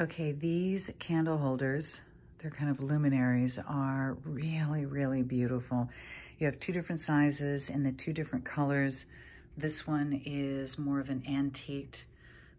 Okay, these candle holders, they're kind of luminaries, are really, really beautiful. You have two different sizes and the two different colors. This one is more of an antiqued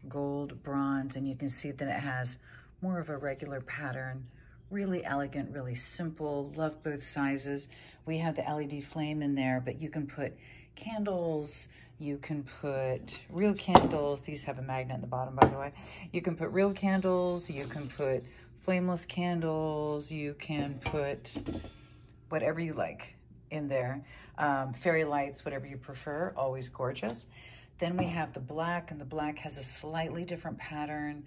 gold bronze, and you can see that it has more of a regular pattern. Really elegant, really simple, love both sizes. We have the LED flame in there, but you can put candles, you can put real candles. These have a magnet in the bottom, by the way. You can put real candles. You can put flameless candles. You can put whatever you like in there. Um, fairy lights, whatever you prefer, always gorgeous. Then we have the black, and the black has a slightly different pattern.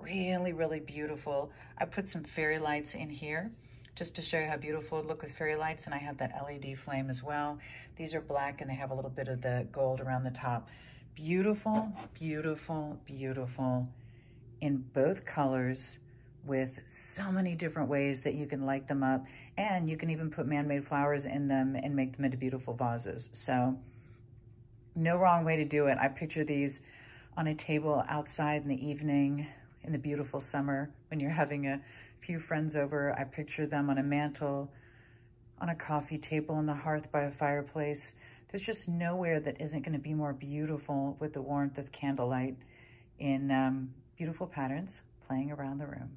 Really, really beautiful. I put some fairy lights in here just to show you how beautiful it look with fairy lights. And I have that LED flame as well. These are black and they have a little bit of the gold around the top. Beautiful, beautiful, beautiful in both colors with so many different ways that you can light them up. And you can even put man-made flowers in them and make them into beautiful vases. So no wrong way to do it. I picture these on a table outside in the evening in the beautiful summer when you're having a few friends over. I picture them on a mantle, on a coffee table, on the hearth by a fireplace. There's just nowhere that isn't going to be more beautiful with the warmth of candlelight in um, beautiful patterns playing around the room.